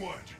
Onward!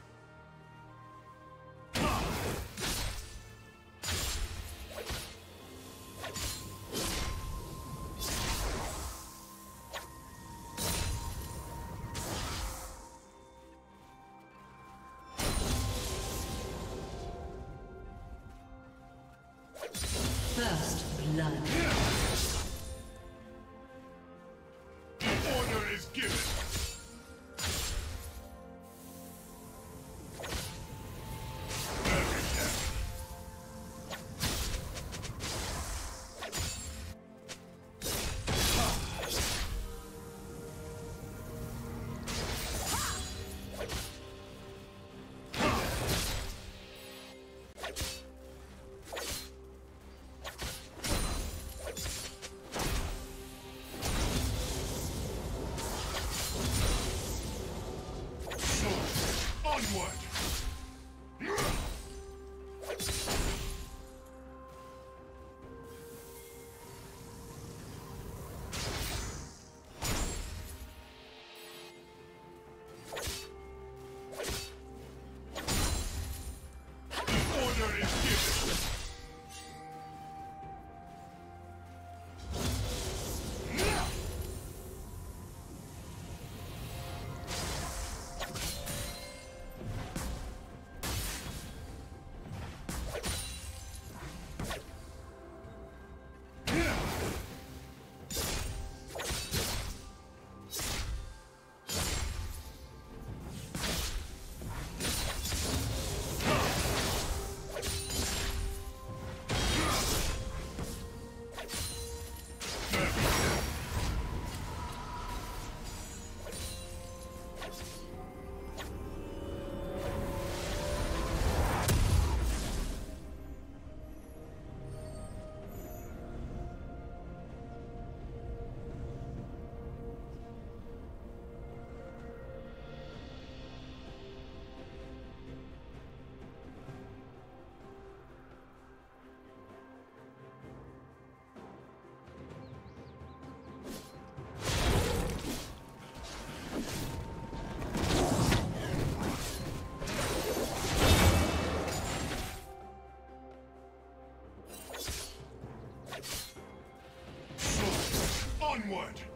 Onward!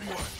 Onward!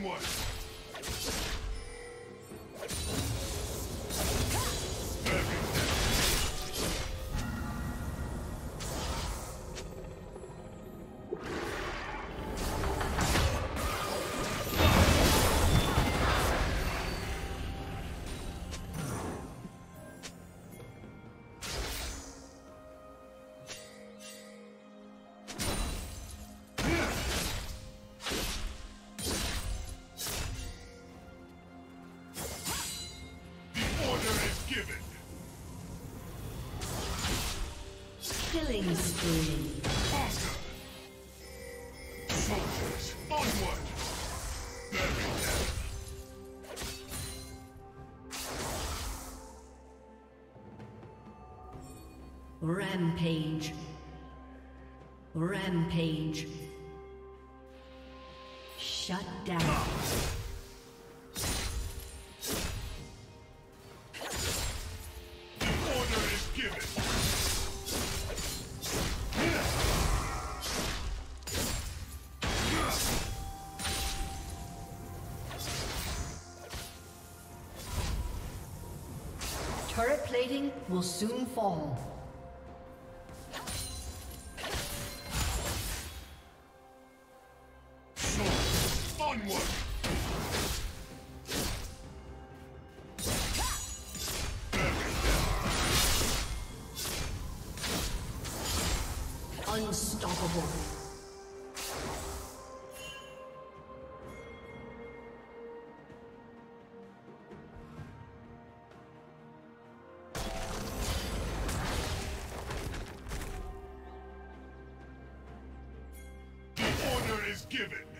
Onward! Killing! Rampage. Rampage. Shut down. Unstoppable. The order is given.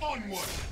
Onward!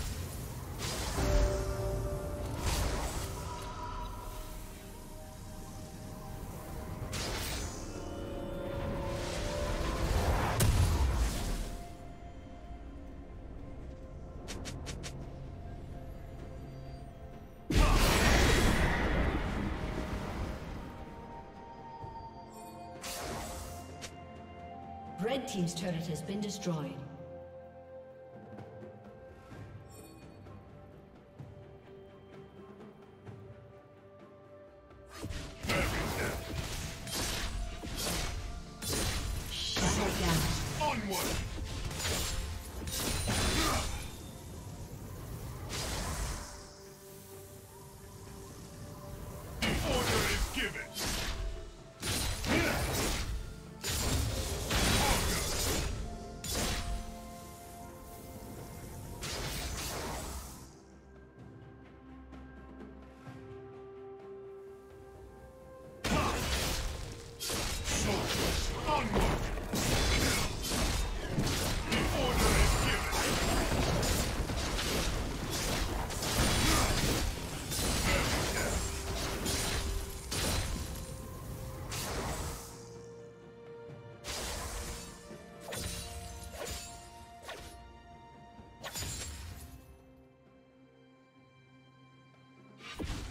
has been destroyed. you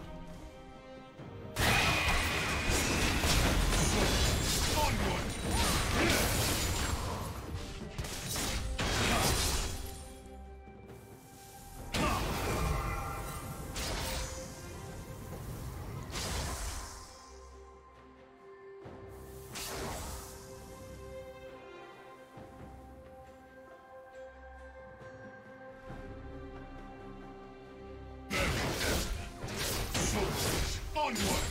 Onward!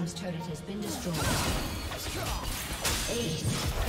team's turret has been destroyed. Eight.